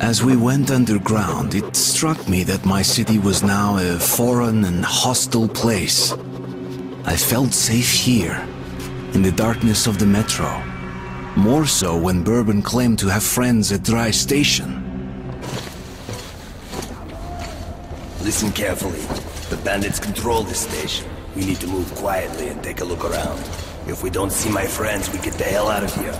As we went underground, it struck me that my city was now a foreign and hostile place. I felt safe here, in the darkness of the metro. More so when Bourbon claimed to have friends at Dry Station. Listen carefully. The bandits control this station. We need to move quietly and take a look around. If we don't see my friends, we get the hell out of here.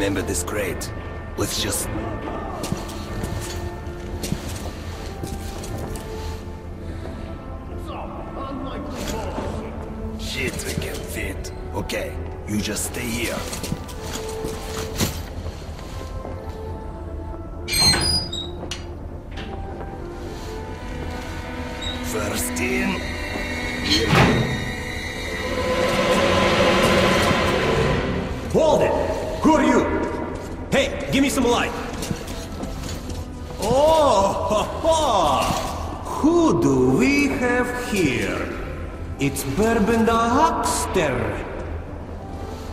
Remember this crate. Let's just... Shit, we can fit. Okay, you just stay here. Huckster.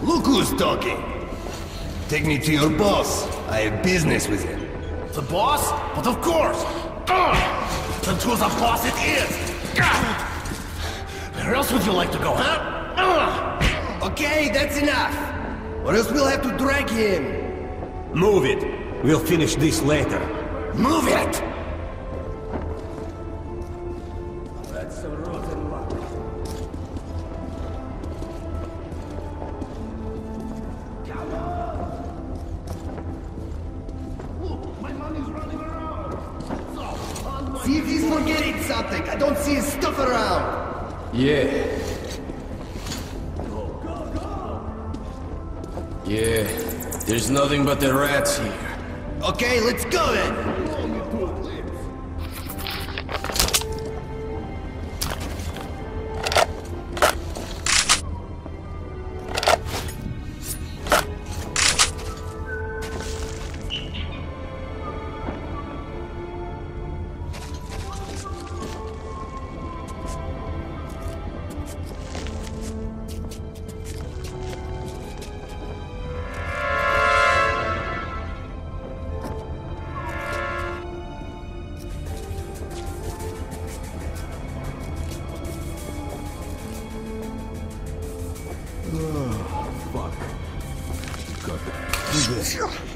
Look who's talking. Take me to your boss. I have business with him. The boss? But of course! Ugh. Then to the boss it is! Ugh. Where else would you like to go, huh? Okay, that's enough. Or else we'll have to drag him. Move it. We'll finish this later. Move it! So,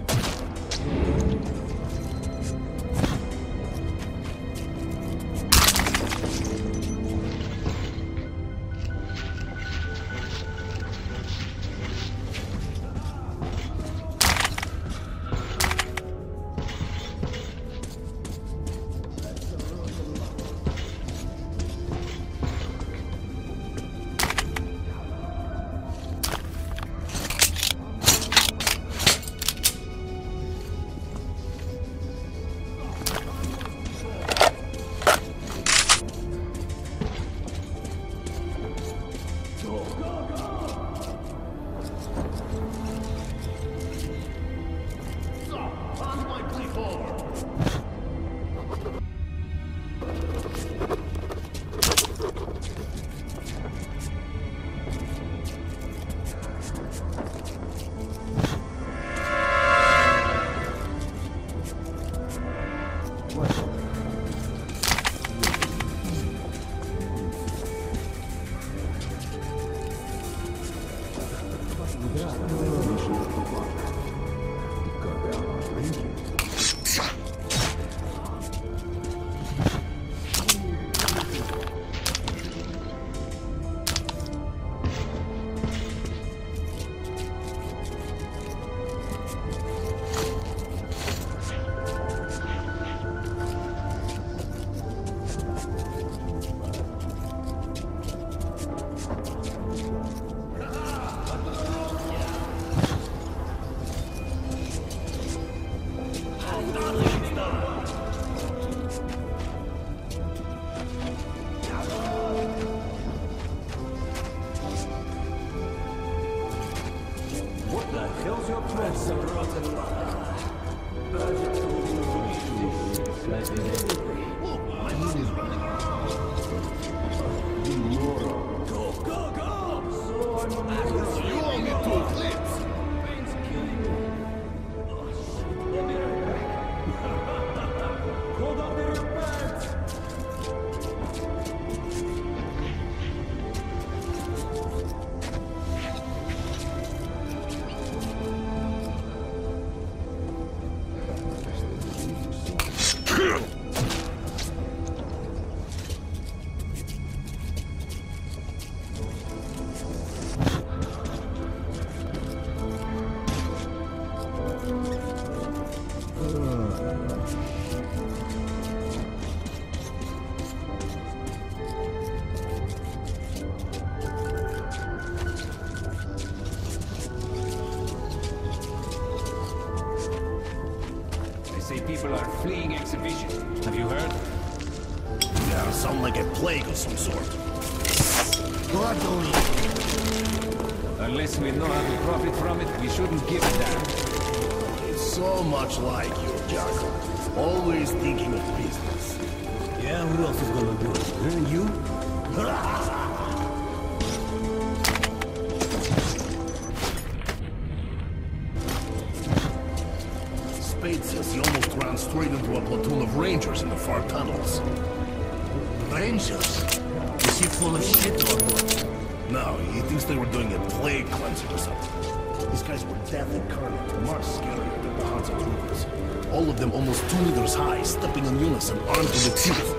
two meters high, stepping in unison, armed to the teeth.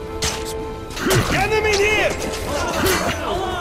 Enemy here!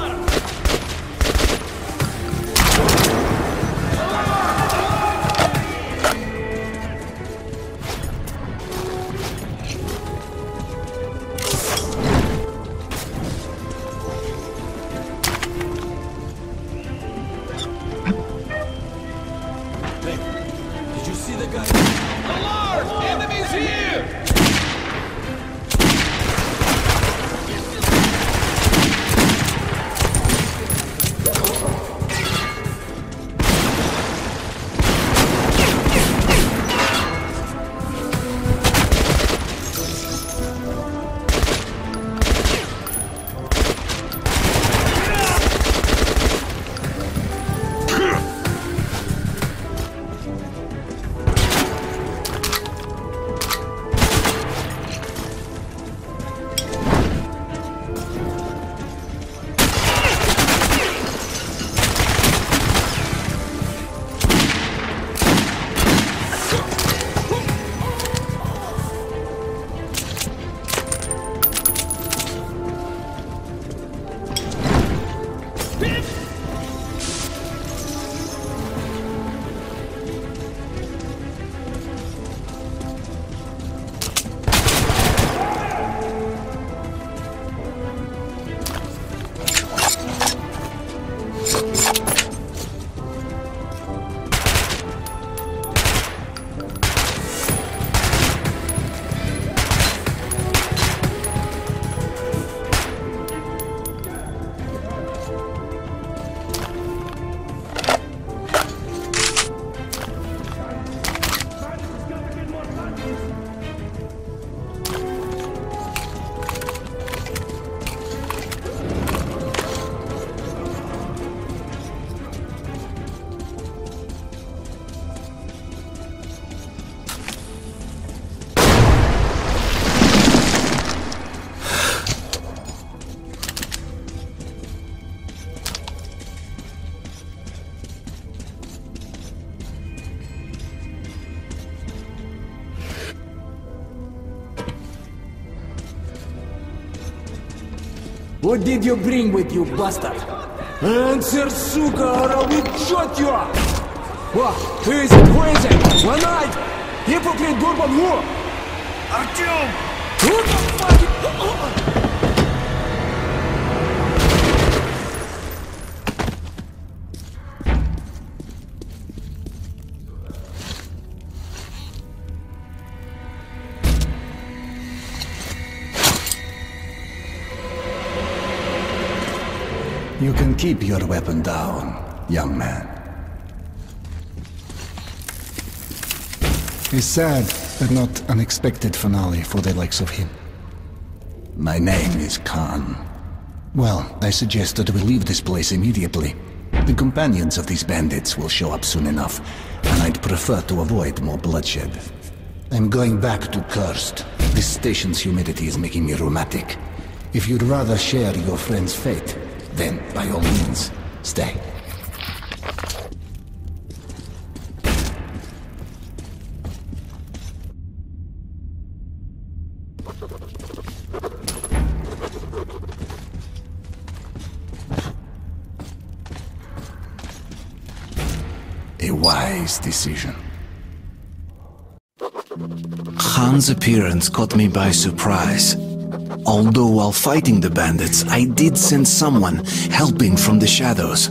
What did you bring with you, bastard? Answer, сука, or I will shot you! What? Who is it? Who is it? One night! Hypocrite Bourbon, who? Artyom! Who the fuck? You can keep your weapon down, young man. A sad but not unexpected finale for the likes of him. My name is Khan. Well, I suggest that we leave this place immediately. The companions of these bandits will show up soon enough, and I'd prefer to avoid more bloodshed. I'm going back to Cursed. This station's humidity is making me rheumatic. If you'd rather share your friend's fate, then by all means, stay. A wise decision. Khan's appearance caught me by surprise. Although while fighting the bandits, I did sense someone helping from the shadows.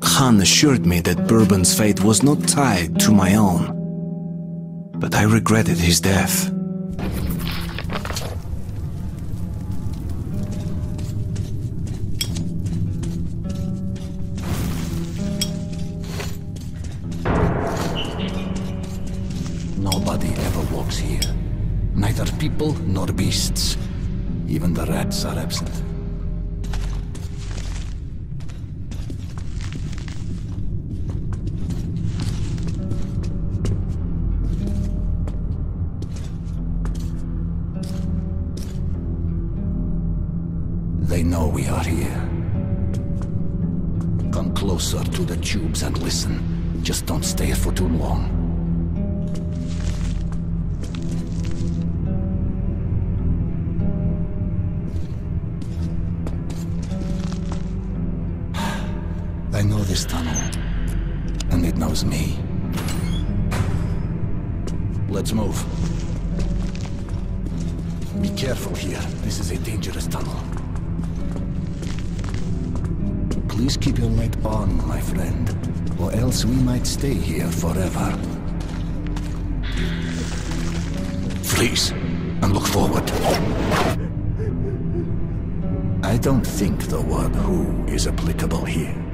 Khan assured me that Bourbon's fate was not tied to my own. But I regretted his death. The Please keep your light on, my friend. Or else we might stay here forever. Freeze! And look forward. I don't think the word who is applicable here.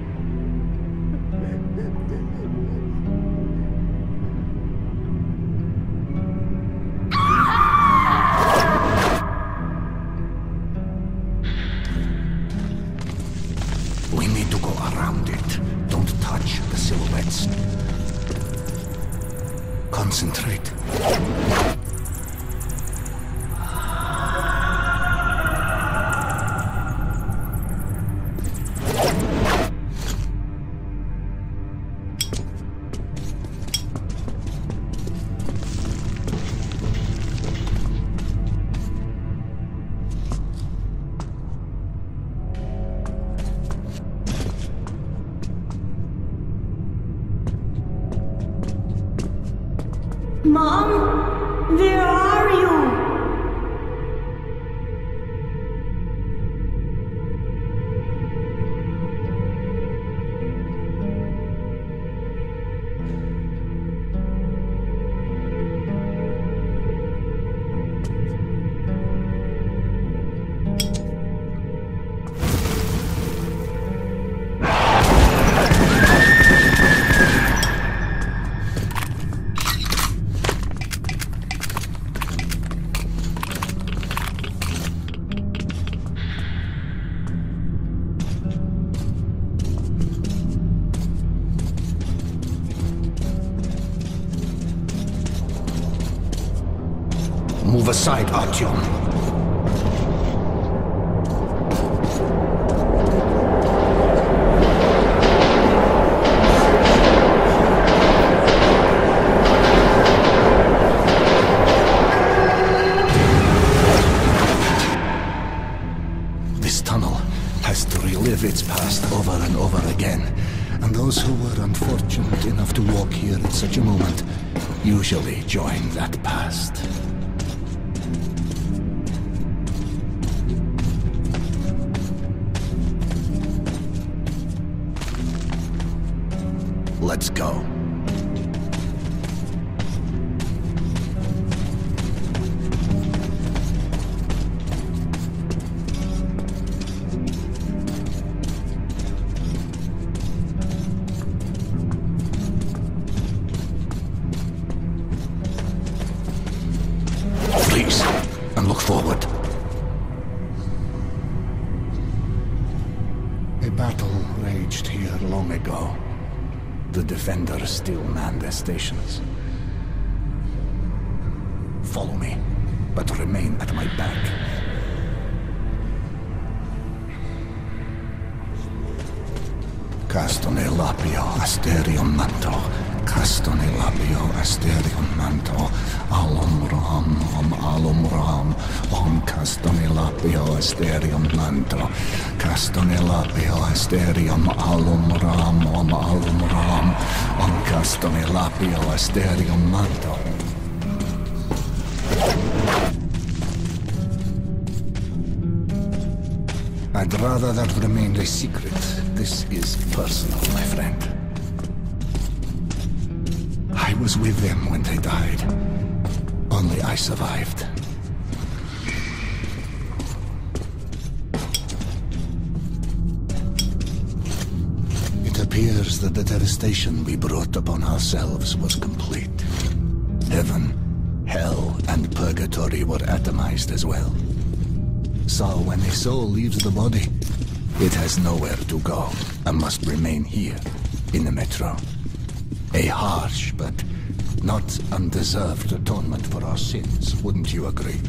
Move Artyom. This tunnel has to relive its past over and over again. And those who were unfortunate enough to walk here at such a moment usually join that stations. Follow me, but remain at my back. Castone lapio asterion manto. Castone lapio asterion manto. Alum ram, om alum ram. Om castone lapio asterion manto. Castone lapio asterion alum ram, om alum ram. Lapio asterion manto. I'd rather that remained a secret. This is personal, my friend. I was with them when they died. Only I survived. Appears that the devastation we brought upon ourselves was complete. Heaven, hell, and purgatory were atomized as well. So when a soul leaves the body, it has nowhere to go and must remain here in the metro. A harsh but not undeserved atonement for our sins, wouldn't you agree?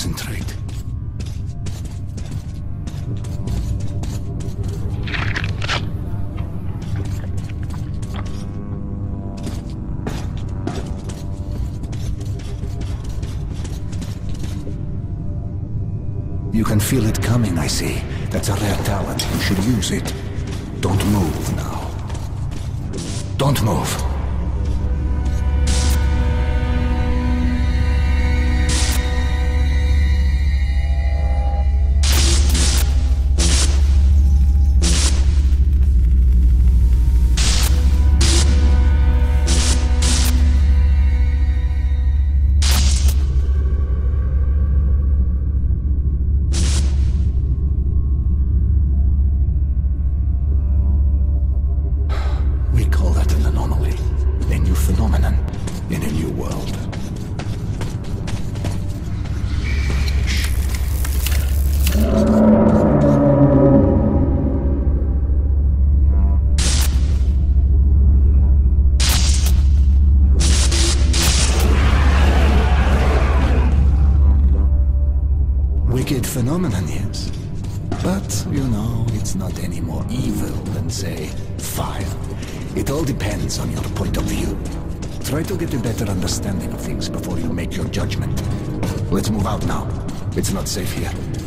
Concentrate. You can feel it coming, I see. That's a rare talent. You should use it. Don't move now. Don't move. Not any more evil than, say, fire. It all depends on your point of view. Try to get a better understanding of things before you make your judgment. Let's move out now. It's not safe here.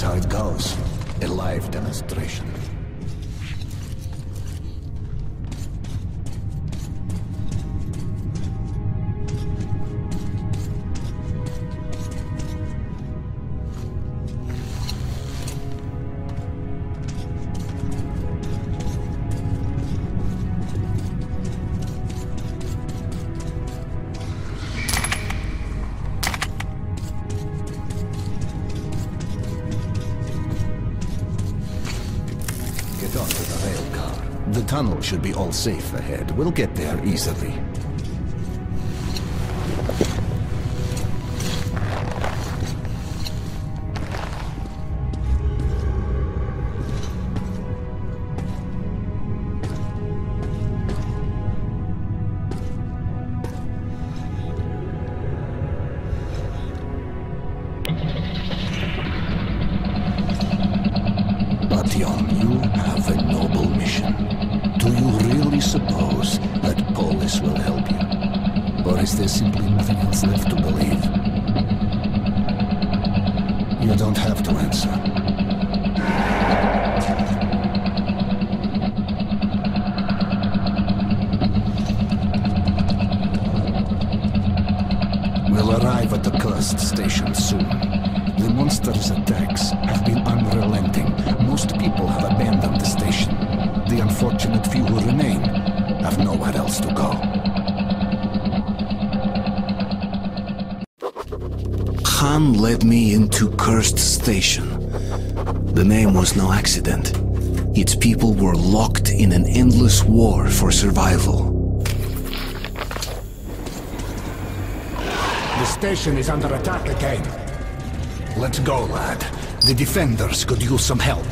That's how it tunnel should be all safe ahead. We'll get there easily. We'll arrive at the cursed station soon. The monster's attacks have been unrelenting. Most people have abandoned the station. The unfortunate few who remain have nowhere else to go. Khan led me into Cursed Station. The name was no accident. Its people were locked in an endless war for survival. Station is under attack again. Let's go, lad. The defenders could use some help.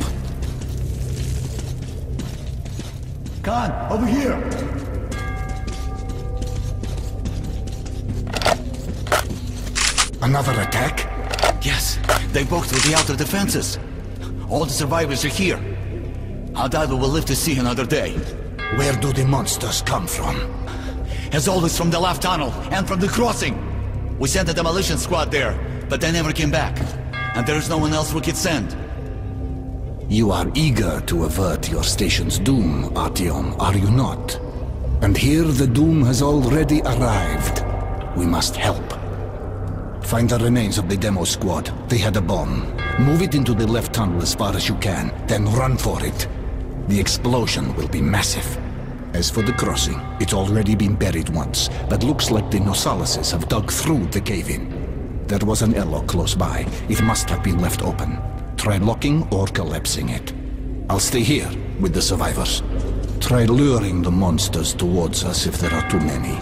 Khan, over here! Another attack? Yes, they broke through the outer defenses. All the survivors are here. Hadaru will live to see another day. Where do the monsters come from? As always from the left tunnel and from the crossing. We sent a demolition squad there, but they never came back. And there is no one else we could send. You are eager to avert your station's doom, Artyom, are you not? And here the doom has already arrived. We must help. Find the remains of the demo squad. They had a bomb. Move it into the left tunnel as far as you can, then run for it. The explosion will be massive. As for the crossing, it's already been buried once, but looks like the Nosalises have dug through the cave-in. There was an airlock close by. It must have been left open. Try locking or collapsing it. I'll stay here with the survivors. Try luring the monsters towards us if there are too many.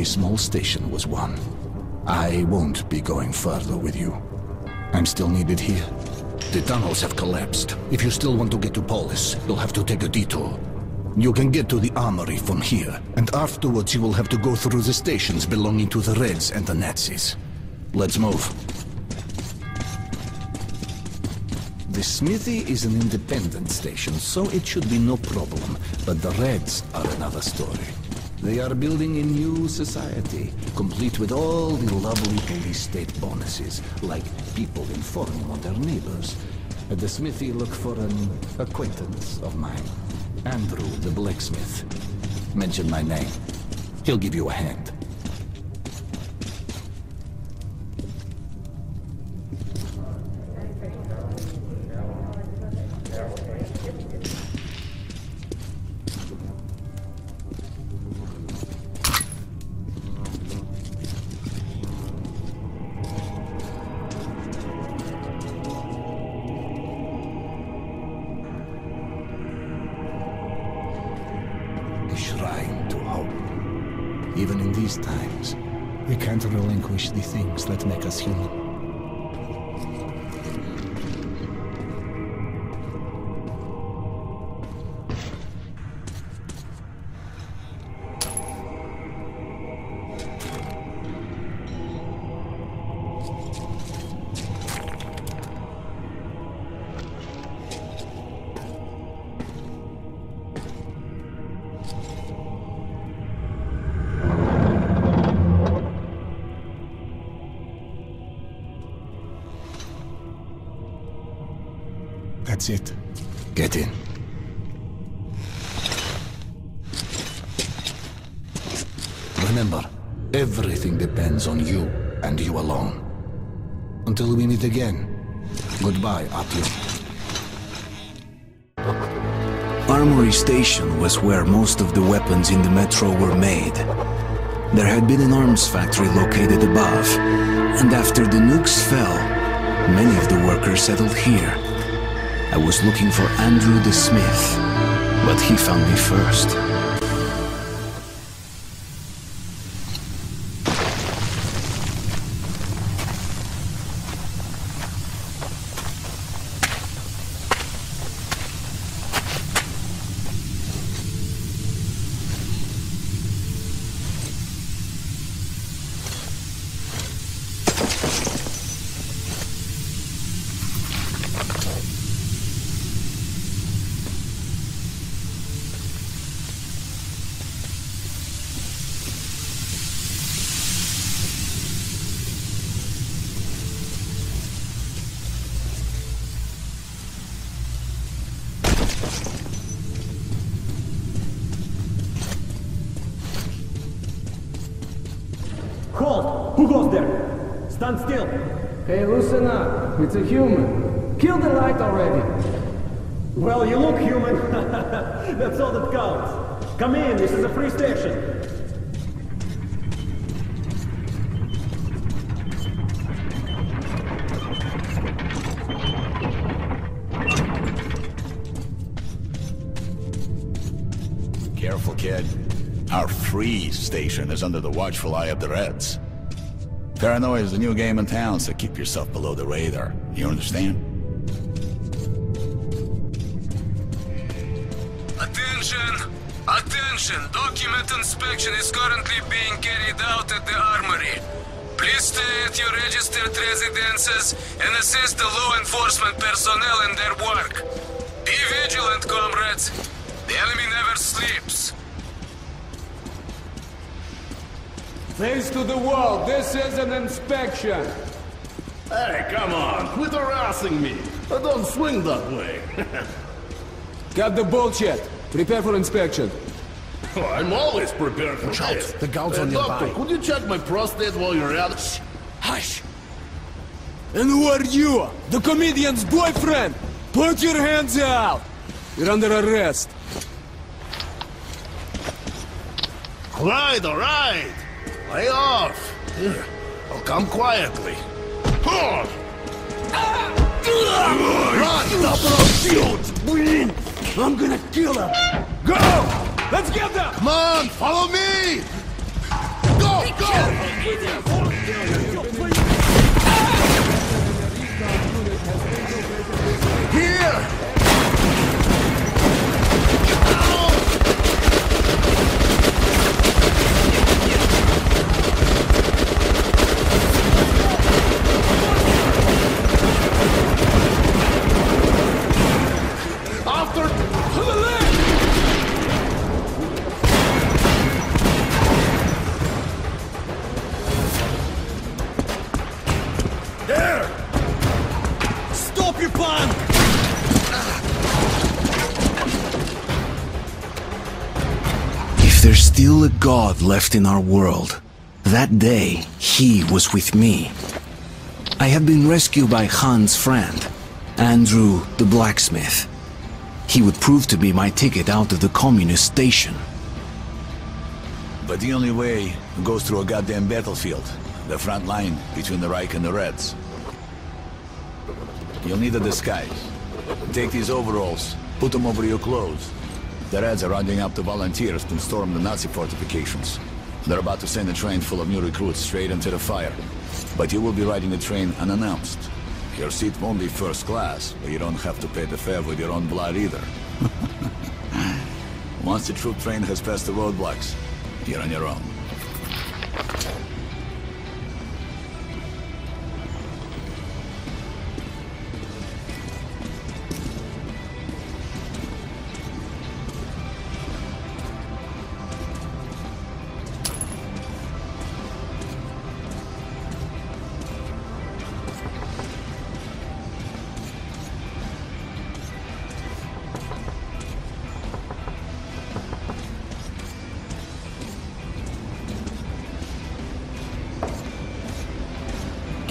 A small station was won. I won't be going further with you. I'm still needed here. The tunnels have collapsed. If you still want to get to Polis, you'll have to take a detour. You can get to the armory from here, and afterwards you will have to go through the stations belonging to the Reds and the Nazis. Let's move. The smithy is an independent station, so it should be no problem. But the Reds are another story. They are building a new society, complete with all the lovely police state bonuses, like people informing on their neighbors. At the smithy, look for an acquaintance of mine, Andrew the blacksmith. Mention my name. He'll give you a hand. That's it. Get in. Remember, everything depends on you and you alone. Until we meet again, goodbye, Apio. Armory Station was where most of the weapons in the metro were made. There had been an arms factory located above, and after the nukes fell, many of the workers settled here. I was looking for Andrew the Smith, but he found me first. Stand still! Hey, loosen up. It's a human. Kill the light already. Well, you look human. That's all that counts. Come in, this is a free station. Careful, kid. Our free station is under the watchful eye of the Reds. Paranoia is the new game in town, so keep yourself below the radar. You understand? Attention! Attention! Document inspection is currently being carried out at the armory. Please stay at your registered residences and assist the law enforcement personnel in their work. Be vigilant, comrades. The enemy never sleeps. Thanks to the wall, this is an inspection. Hey, come on, quit harassing me. I don't swing that way. Got the bullshit. Prepare for inspection. Oh, I'm always prepared for Watch out, this. the guards Hey, on doctor, nearby. could you check my prostate while you're at it? Hush! And who are you? The comedian's boyfriend! Put your hands out! You're under arrest. All right, all right. Lay off. I'll come quietly. Run, double shoot! Bleed! I'm gonna kill him! Go! Let's get them! Come on, follow me! After god left in our world, that day he was with me. I have been rescued by Khan's friend, Andrew the blacksmith. He would prove to be my ticket out of the communist station. But the only way goes through a goddamn battlefield. The front line between the Reich and the Reds. You'll need a disguise. Take these overalls, put them over your clothes. The Reds are rounding up the volunteers to storm the Nazi fortifications. They're about to send a train full of new recruits straight into the fire. But you will be riding the train unannounced. Your seat won't be first class, but you don't have to pay the fare with your own blood either. Once the troop train has passed the roadblocks, you're on your own.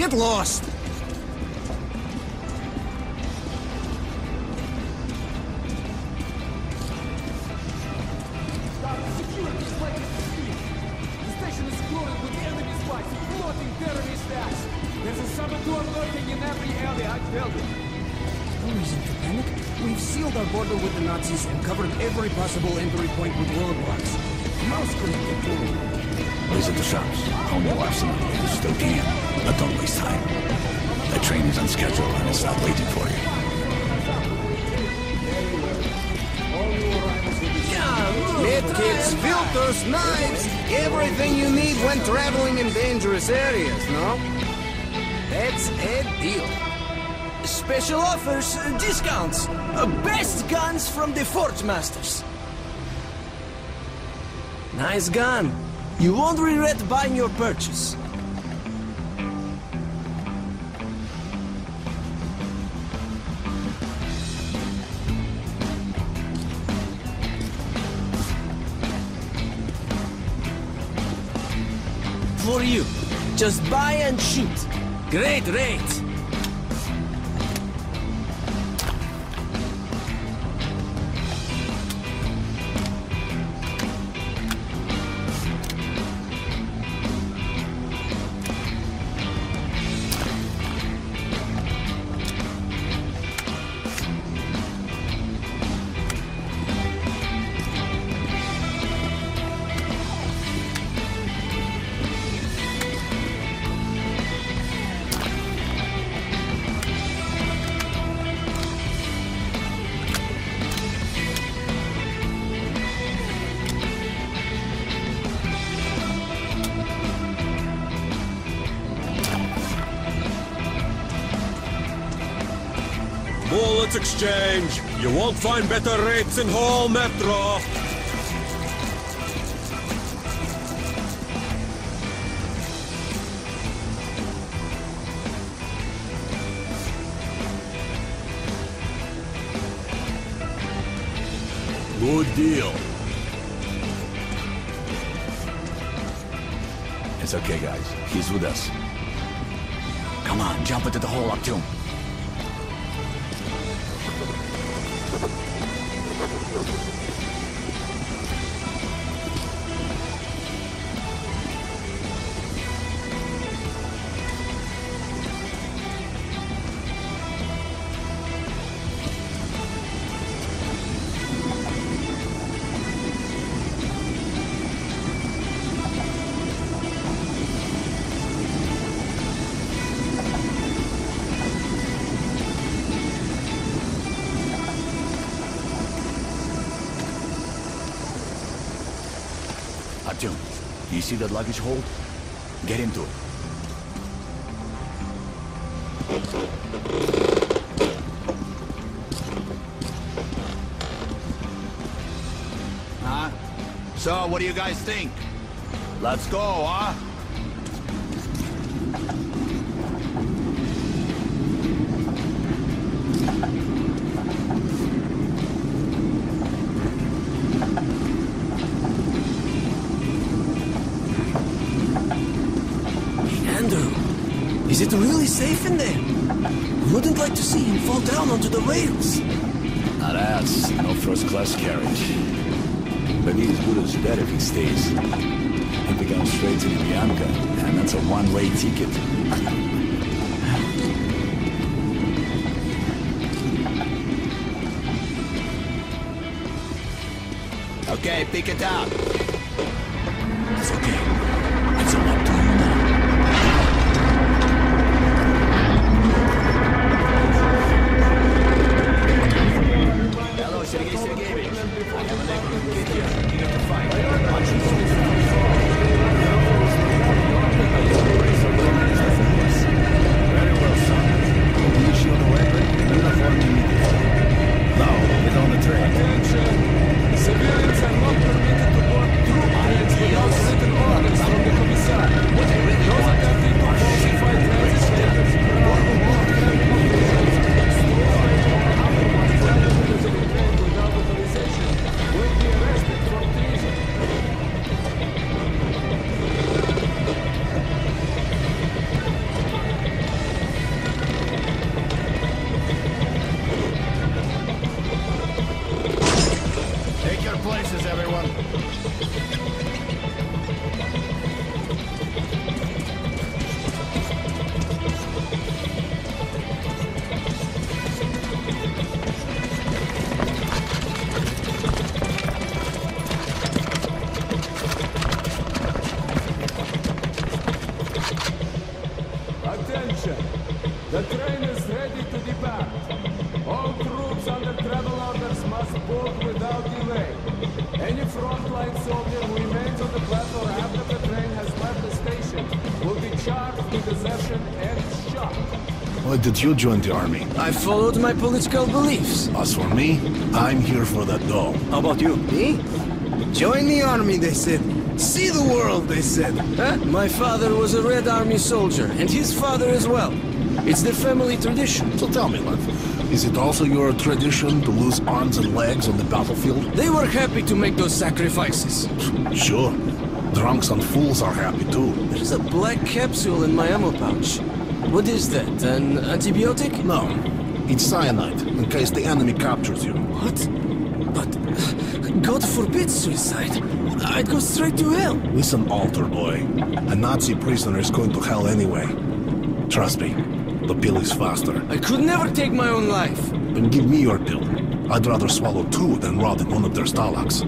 Get through. Visit the station is floated with enemy spikes floating very fast there's a saboteur lurking in every area I've built in it we've sealed our border with the Nazis and covered every possible entry point with roadblocks mouse connected to the shops. Home your arsenal if you still can. But don't waste time. The train is on schedule and it's not waiting for you. Medkits, filters, knives, everything you need when traveling in dangerous areas, no? That's a deal. Special offers, uh, discounts. Uh, best guns from the Forge Masters. Nice gun. You won't regret buying your purchase. Just buy and shoot. Great rate. Exchange. You won't find better rates in whole Metro. Good deal. It's okay, guys. He's with us. Come on, jump into the hole up to him. You see that luggage hold? Get into it. Huh? So, what do you guys think? Let's go, huh? It really safe in there? Wouldn't like to see him fall down onto the rails. Not us. No first class carriage. But he's as good as dead if he stays. He'll be going straight to Lubyanka, and that's a one-way ticket. okay, pick it up. It's okay. It's all up did you join the army? I followed my political beliefs. As for me, I'm here for that dough. How about you? Me? Join the army, they said. See the world, they said. Huh? My father was a Red Army soldier, and his father as well. It's the family tradition. So tell me, Lev, is it also your tradition to lose arms and legs on the battlefield? They were happy to make those sacrifices. Sure. Drunks and fools are happy too. There's a black capsule in my ammo pouch. What is that? An antibiotic? No, it's cyanide, in case the enemy captures you. What? But God forbid suicide. I'd go straight to hell. Listen, altar boy. A Nazi prisoner is going to hell anyway. Trust me, the pill is faster. I could never take my own life. Then give me your pill. I'd rather swallow two than rot in one of their stalags.